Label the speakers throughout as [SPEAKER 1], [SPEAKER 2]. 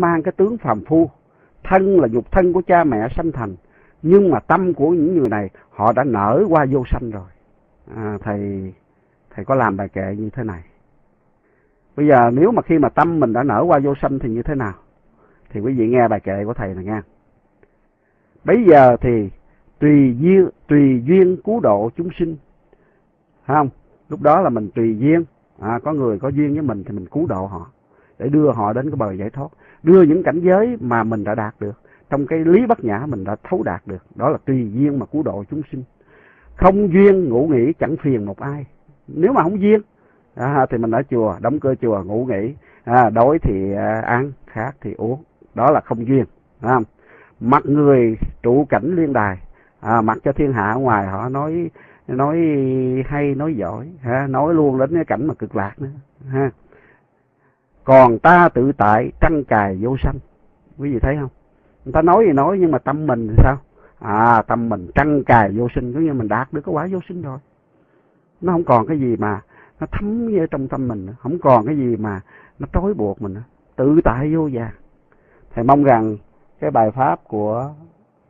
[SPEAKER 1] mang cái tướng phàm phu thân là dục thân của cha mẹ sanh thành nhưng mà tâm của những người này họ đã nở qua vô sanh rồi. À, thầy thầy có làm bài kệ như thế này. Bây giờ nếu mà khi mà tâm mình đã nở qua vô sanh thì như thế nào? Thì quý vị nghe bài kệ của thầy này nghe bây giờ thì tùy duyên tùy duyên cứu độ chúng sinh. Không? Lúc đó là mình tùy duyên. À, có người có duyên với mình thì mình cứu độ họ để đưa họ đến cái bờ giải thoát đưa những cảnh giới mà mình đã đạt được trong cái lý bất nhã mình đã thấu đạt được đó là tùy duyên mà cứu độ chúng sinh. Không duyên ngủ nghỉ chẳng phiền một ai. Nếu mà không duyên à, thì mình ở chùa đóng cơ chùa ngủ nghỉ à, đói thì à, ăn khát thì uống. Đó là không duyên à, mặt người trụ cảnh liên đài à, mặc cho thiên hạ ngoài họ nói nói hay nói giỏi ha, nói luôn đến cái cảnh mà cực lạc nữa ha còn ta tự tại trăng cài vô sanh. Quý vị thấy không? Người ta nói gì nói, nhưng mà tâm mình thì sao? À tâm mình trăng cài vô sinh. Giống như mình đạt được cái quả vô sinh rồi. Nó không còn cái gì mà nó thấm ở trong tâm mình nữa. không còn cái gì mà nó trói buộc mình nữa. tự tại vô vàng thầy mong rằng cái bài pháp của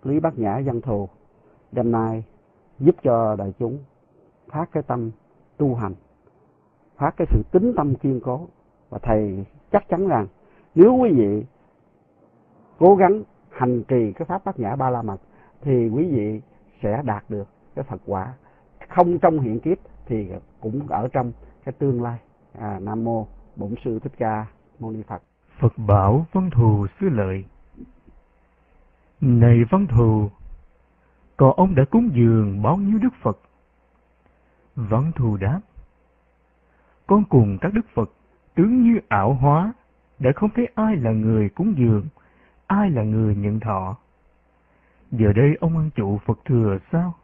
[SPEAKER 1] lý bát nhã văn thù đêm nay giúp cho đại chúng phát cái tâm tu hành, phát cái sự tính tâm kiên cố và thầy chắc chắn rằng nếu quý vị cố gắng hành trì cái pháp bát nhã ba la mật thì quý vị sẽ đạt được cái Phật quả. Không trong hiện kiếp thì cũng ở trong cái tương lai. À, nam mô bổn sư thích ca mâu ni phật.
[SPEAKER 2] Phật bảo văn thù xứ lợi. Này văn thù còn ông đã cúng dường bao nhiêu đức phật? Văn thù đáp con cùng các đức phật tướng như ảo hóa đã không thấy ai là người cúng dường ai là người nhận thọ giờ đây ông ăn trụ phật thừa sao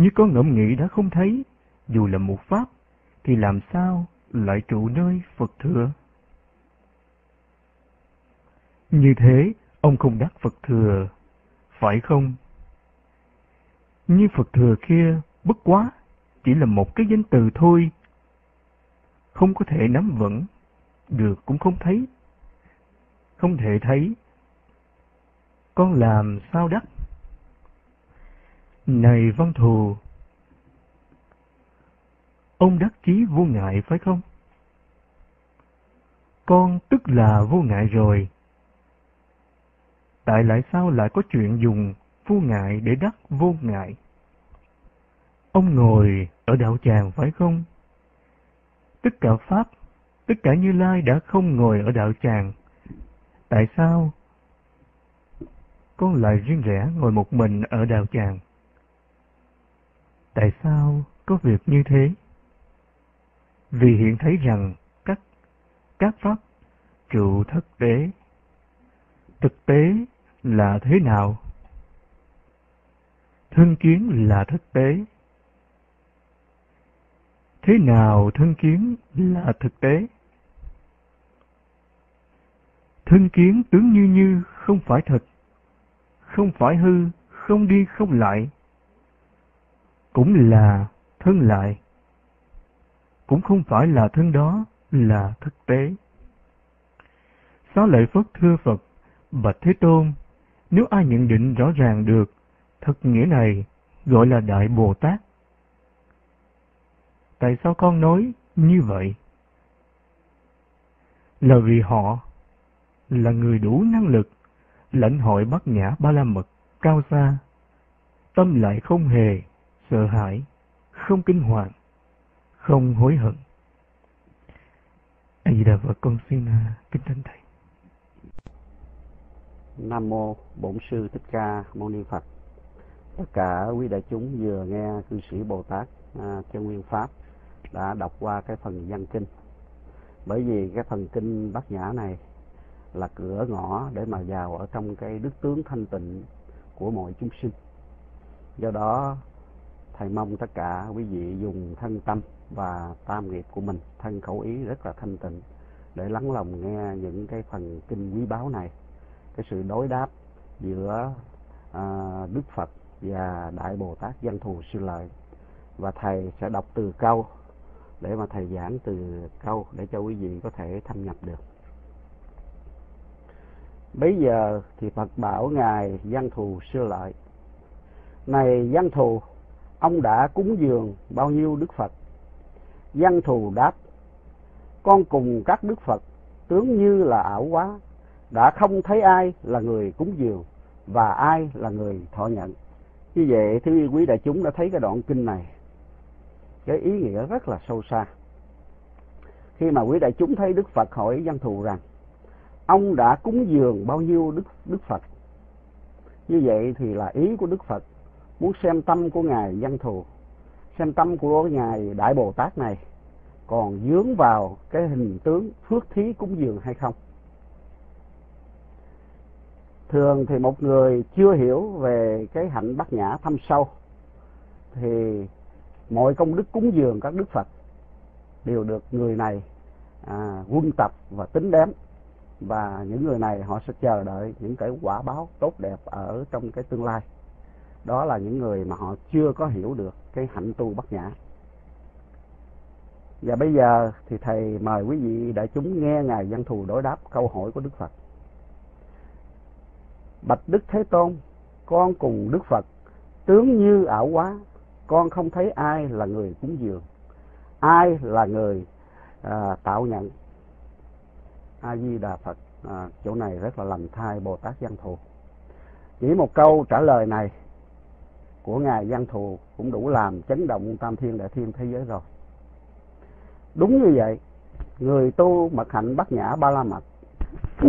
[SPEAKER 2] như có ngẫm nghĩ đã không thấy, dù là một pháp, thì làm sao lại trụ nơi Phật thừa? Như thế, ông không đắc Phật thừa, phải không? Như Phật thừa kia, bất quá, chỉ là một cái danh từ thôi. Không có thể nắm vững, được cũng không thấy. Không thể thấy. Con làm sao đắc? Này văn thù, ông đắc chí vô ngại phải không? Con tức là vô ngại rồi. Tại lại sao lại có chuyện dùng vô ngại để đắc vô ngại? Ông ngồi ở đạo tràng phải không? Tất cả Pháp, tất cả Như Lai đã không ngồi ở đạo tràng. Tại sao con lại riêng rẽ ngồi một mình ở đạo tràng? Tại sao có việc như thế? Vì hiện thấy rằng các các pháp trụ thất tế. Thực tế là thế nào? Thân kiến là thực tế. Thế nào thân kiến là thực tế? Thân kiến tướng như như không phải thật, không phải hư, không đi không lại, cũng là thân lại. Cũng không phải là thân đó là thực tế. Xá lợi Phất thưa Phật, Bạch Thế Tôn, nếu ai nhận định rõ ràng được thật nghĩa này gọi là Đại Bồ Tát. Tại sao con nói như vậy? Là vì họ là người đủ năng lực lãnh hội bát nhã ba la mật cao xa, tâm lại không hề sợ hãi, không kinh hoàng, không hối hận. A Di Đà Phật con xin à, kính thánh thầy.
[SPEAKER 1] Nam mô Bổn sư Thích Ca Mâu Ni Phật. Tất cả quý đại chúng vừa nghe cư sĩ Bồ Tát à, chân nguyên pháp đã đọc qua cái phần văn kinh. Bởi vì cái phần kinh Bát Nhã này là cửa ngõ để mà vào ở trong cái đức tướng thanh tịnh của mọi chúng sinh. Do đó thầy mong tất cả quý vị dùng thân tâm và tam nghiệp của mình thân khẩu ý rất là thanh tịnh để lắng lòng nghe những cái phần kinh quý báu này cái sự đối đáp giữa à, đức phật và đại bồ tát văn thù sư lợi và thầy sẽ đọc từ câu để mà thầy giảng từ câu để cho quý vị có thể thâm nhập được Bây giờ thì Phật bảo Ngài Văn Thù xưa lợi. Này Văn Thù, ông đã cúng dường bao nhiêu Đức Phật? Văn Thù đáp, con cùng các Đức Phật tướng như là ảo quá, đã không thấy ai là người cúng dường và ai là người thọ nhận. Như vậy, thưa quý đại chúng đã thấy cái đoạn kinh này, cái ý nghĩa rất là sâu xa. Khi mà quý đại chúng thấy Đức Phật hỏi Văn Thù rằng, ông đã cúng dường bao nhiêu Đức Đức Phật? Như vậy thì là ý của Đức Phật muốn xem tâm của Ngài Văn Thù, xem tâm của Ngài Đại Bồ Tát này còn dướng vào cái hình tướng phước thí cúng dường hay không. Thường thì một người chưa hiểu về cái hạnh bát nhã thâm sâu thì mọi công đức cúng dường các đức Phật đều được người này à, quân tập và tính đếm. Và những người này họ sẽ chờ đợi những cái quả báo tốt đẹp ở trong cái tương lai. Đó là những người mà họ chưa có hiểu được cái hạnh tu bất nhã. Và bây giờ thì thầy mời quý vị đại chúng nghe ngài văn thù đối đáp câu hỏi của đức phật. Bạch đức thế tôn con cùng đức phật tướng như ảo quá con không thấy ai là người cúng dường. Ai là người à, tạo nhận. A di đà phật à, chỗ này rất là lành thai bồ tát văn thù. Chỉ một câu trả lời này của ngài văn thù cũng đủ làm chấn động tam thiên đại thiên thế giới rồi. Đúng như vậy người tu mật hạnh bát nhã ba la mật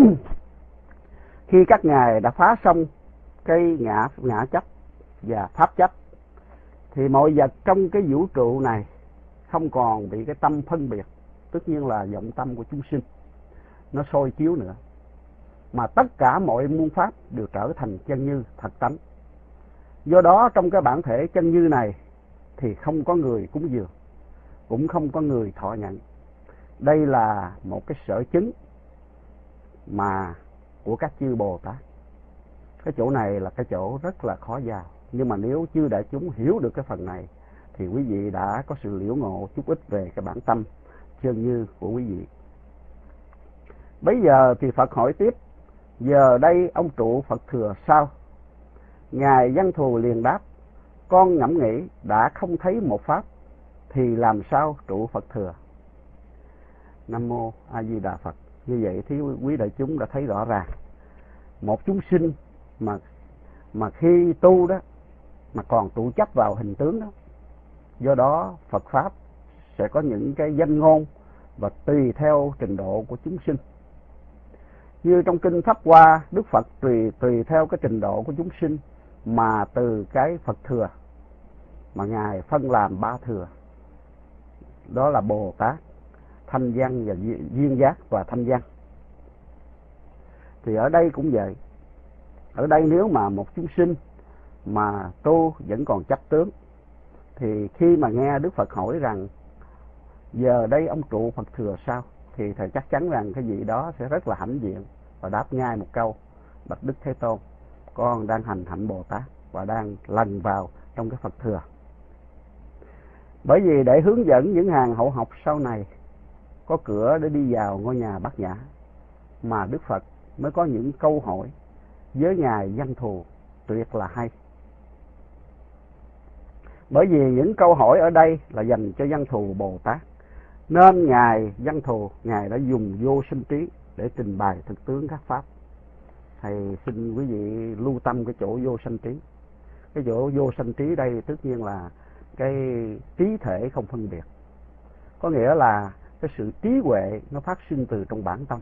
[SPEAKER 1] khi các ngài đã phá xong cái ngã ngã chấp và pháp chấp thì mọi vật trong cái vũ trụ này không còn bị cái tâm phân biệt, tất nhiên là vọng tâm của chúng sinh. Nó soi chiếu nữa. Mà tất cả mọi muôn pháp đều trở thành chân như thật tánh. Do đó trong cái bản thể chân như này thì không có người cúng dường, cũng không có người thọ nhận. Đây là một cái sở chứng mà của các chư bồ tát. Cái chỗ này là cái chỗ rất là khó vào nhưng mà nếu chưa đại chúng hiểu được cái phần này, thì quý vị đã có sự liễu ngộ chút ít về cái bản tâm chân như của quý vị. Bây giờ thì phật hỏi tiếp, giờ đây ông trụ phật thừa sao? Ngài văn thù liền đáp, con ngẫm nghĩ đã không thấy một pháp, thì làm sao trụ phật thừa? Nam mô a di đà phật. Như vậy thì quý đại chúng đã thấy rõ ràng. Một chúng sinh mà mà khi tu đó mà còn tụ chấp vào hình tướng đó. Do đó, phật pháp sẽ có những cái danh ngôn và tùy theo trình độ của chúng sinh. Như trong kinh pháp hoa, đức phật tùy tùy theo cái trình độ của chúng sinh mà từ cái phật thừa mà ngài phân làm ba thừa. Đó là bồ tát, thanh văn và duyên giác và thanh văn. Thì ở đây cũng vậy. Ở đây nếu mà một chúng sinh mà tu vẫn còn chấp tướng. Thì khi mà nghe đức phật hỏi rằng, giờ đây ông trụ phật thừa sao? Thì thầy chắc chắn rằng cái vị đó sẽ rất là hãnh diện và đáp ngay một câu, bạch đức thế tôn, con đang hành hạnh bồ tát và đang lần vào trong cái phật thừa. Bởi vì để hướng dẫn những hàng hậu học sau này, có cửa để đi vào ngôi nhà bát nhã, mà đức phật mới có những câu hỏi với ngài văn thù, tuyệt là hay bởi vì những câu hỏi ở đây là dành cho văn thù bồ tát. Nên ngài văn thù ngài đã dùng vô sinh trí để trình bày thực tướng các pháp. Thầy xin quý vị lưu tâm cái chỗ vô sanh trí. Cái chỗ vô sanh trí đây tất nhiên là cái trí thể không phân biệt. Có nghĩa là cái sự trí huệ nó phát sinh từ trong bản tâm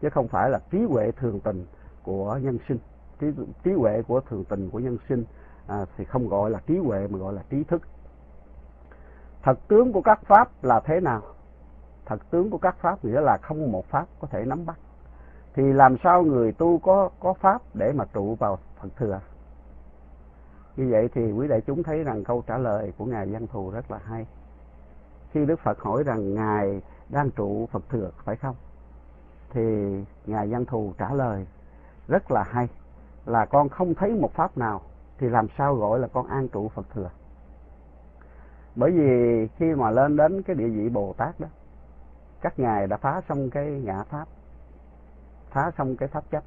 [SPEAKER 1] chứ không phải là trí huệ thường tình của nhân sinh. Trí, trí huệ của thường tình của nhân sinh à, thì không gọi là trí huệ mà gọi là trí thức. Thật tướng của các pháp là thế nào? Thật tướng của các pháp nghĩa là không một pháp có thể nắm bắt. Thì làm sao người tu có có pháp để mà trụ vào phật thừa? Như vậy thì quý đại chúng thấy rằng câu trả lời của ngài văn thù rất là hay. Khi đức phật hỏi rằng ngài đang trụ phật thừa phải không? Thì ngài văn thù trả lời rất là hay là con không thấy một pháp nào thì làm sao gọi là con an trụ phật thừa? Bởi vì khi mà lên đến cái địa vị bồ tát đó, các ngài đã phá xong cái ngã pháp, phá xong cái pháp chấp.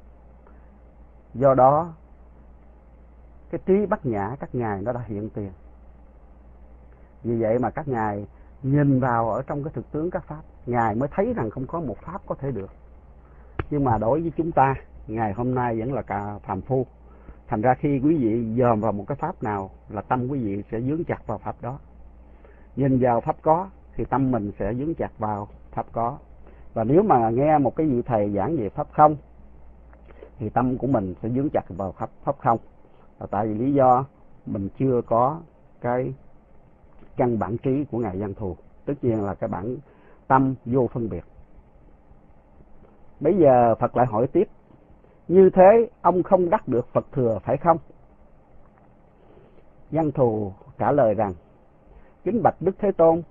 [SPEAKER 1] Do đó, cái trí bất nhã các ngài nó đã hiện tiền. Vì vậy mà các ngài nhìn vào ở trong cái thực tướng các pháp, ngài mới thấy rằng không có một pháp có thể được. Nhưng mà đối với chúng ta, ngày hôm nay vẫn là cả phàm phu thành ra khi quý vị dòm vào một cái pháp nào là tâm quý vị sẽ dướng chặt vào pháp đó. Nhìn vào pháp có thì tâm mình sẽ dướng chặt vào pháp có. Và nếu mà nghe một cái vị thầy giảng về pháp không, thì tâm của mình sẽ dướng chặt vào pháp pháp không. Là tại vì lý do mình chưa có cái căn bản trí của ngài văn thù, tất nhiên là cái bản tâm vô phân biệt. Bây giờ phật lại hỏi tiếp như thế, ông không đắc được phật thừa, phải không? Văn thù trả lời rằng, kính bạch đức thế tôn,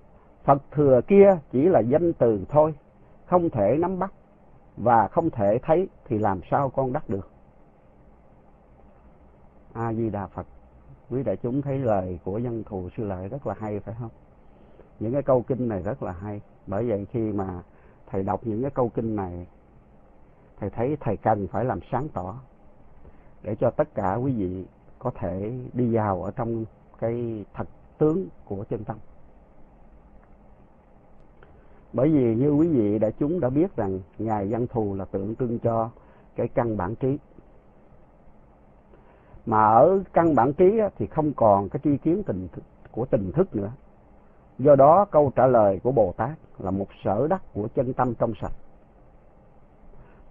[SPEAKER 1] phật thừa kia chỉ là danh từ thôi, không thể nắm bắt và không thể thấy thì làm sao con đắc được? A di đà phật, quý đại chúng thấy lời của dân thù sư lợi rất là hay, phải không? Những cái câu kinh này rất là hay. Bởi vậy khi mà thầy đọc những cái câu kinh này thầy thấy thầy cần phải làm sáng tỏ để cho tất cả quý vị có thể đi vào ở trong cái thật tướng của chân tâm. Bởi vì như quý vị đã chúng đã biết rằng ngài văn thù là tượng trưng cho cái căn bản trí. Mà ở căn bản trí thì không còn cái tri kiến tình của tình thức nữa. Do đó câu trả lời của bồ tát là một sở đắc của chân tâm trong sạch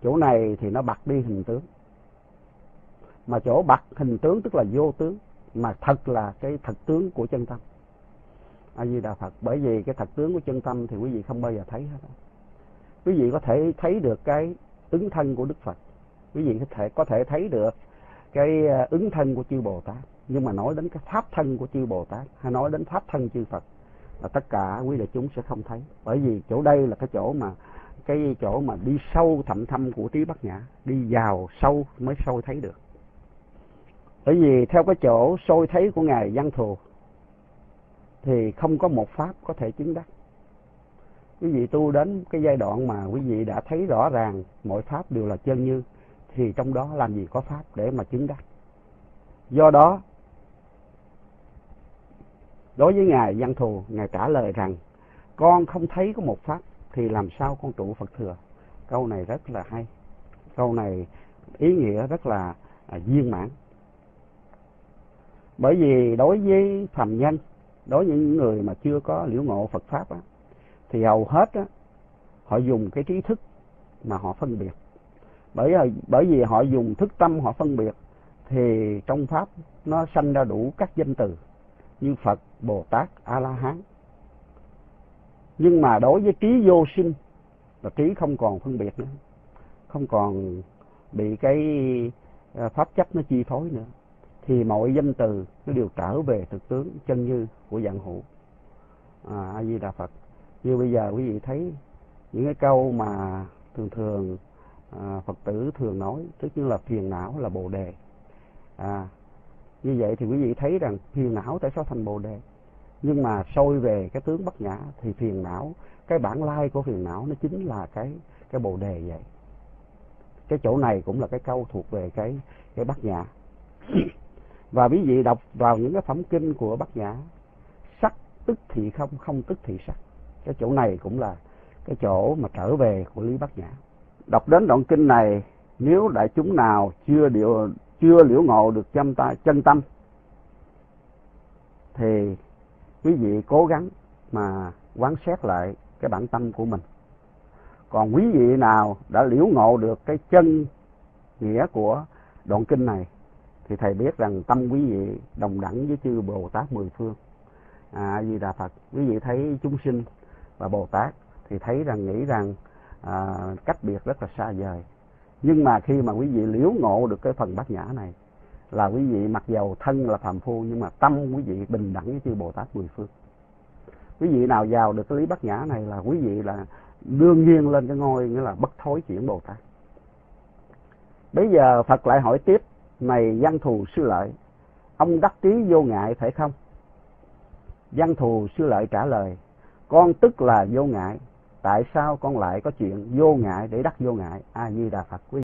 [SPEAKER 1] chỗ này thì nó bật đi hình tướng. Mà chỗ bật hình tướng tức là vô tướng, mà thật là cái thật tướng của chân tâm. A di đà phật, bởi vì cái thật tướng của chân tâm thì quý vị không bao giờ thấy hết quý vị có thể thấy được cái ứng thân của đức phật. Quý vị có thể có thể thấy được cái à, ứng thân của chư bồ tát nhưng mà nói đến cái pháp thân của chư bồ tát hay nói đến pháp thân chư phật là tất cả quý đại chúng sẽ không thấy. Bởi vì chỗ đây là cái chỗ mà cái chỗ mà đi sâu thậm thâm của trí bát nhã, đi vào sâu mới sâu thấy được. Bởi vì theo cái chỗ sôi thấy của ngài văn thù, thì không có một pháp có thể chứng đắc. Quý vị tu đến cái giai đoạn mà quý vị đã thấy rõ ràng mọi pháp đều là chân như, thì trong đó làm gì có pháp để mà chứng đắc. Do đó, đối với ngài văn thù, ngài trả lời rằng, con không thấy có một pháp thì làm sao con trụ phật thừa? Câu này rất là hay. Câu này ý nghĩa rất là à, viên mãn. Bởi vì đối với phàm nhân đối với những người mà chưa có liễu ngộ phật pháp á, thì hầu hết á, họ dùng cái trí thức mà họ phân biệt. Bởi à, bởi vì họ dùng thức tâm họ phân biệt thì trong pháp nó sanh ra đủ các danh từ như Phật, Bồ Tát, A La Hán. Nhưng mà đối với trí vô sinh là trí không còn phân biệt nữa, không còn bị cái à, pháp chấp nó chi phối nữa thì mọi danh từ nó đều trở về thực tướng chân như của dạng hữu. À, A Di Đà Phật. Như bây giờ quý vị thấy những cái câu mà thường thường à, Phật tử thường nói, tức như là phiền não là bồ đề. À, như vậy thì quý vị thấy rằng phiền não tại sao thành bồ đề nhưng mà sôi về cái tướng bất nhã thì phiền não cái bản lai của phiền não nó chính là cái cái bồ đề vậy. Cái chỗ này cũng là cái câu thuộc về cái cái bát nhã. Và quý vị đọc vào những cái phẩm kinh của bát nhã sắc tức thì không không tức thì sắc. Cái chỗ này cũng là cái chỗ mà trở về của lý bát nhã. Đọc đến đoạn kinh này nếu đại chúng nào chưa điều chưa liễu ngộ được chân, ta, chân tâm thì quý vị cố gắng mà quán xét lại cái bản tâm của mình. Còn quý vị nào đã liễu ngộ được cái chân nghĩa của đoạn kinh này thì thầy biết rằng tâm quý vị đồng đẳng với chư bồ tát mười phương. À di đà phật quý vị thấy chúng sinh và bồ tát thì thấy rằng nghĩ rằng à, cách biệt rất là xa vời. Nhưng mà khi mà quý vị liễu ngộ được cái phần bát nhã này là quý vị mặc dầu thân là phàm phu, nhưng mà tâm quý vị bình đẳng với chư bồ tát mười phương. Quý vị nào vào được cái lý bát nhã này là quý vị là đương nhiên lên cái ngôi, nghĩa là bất thối chuyển bồ tát. Bây giờ phật lại hỏi tiếp, này văn thù sư lợi, ông đắc trí vô ngại phải không? Văn thù sư lợi trả lời, con tức là vô ngại, tại sao con lại có chuyện vô ngại để đắc vô ngại? A di đà phật, quý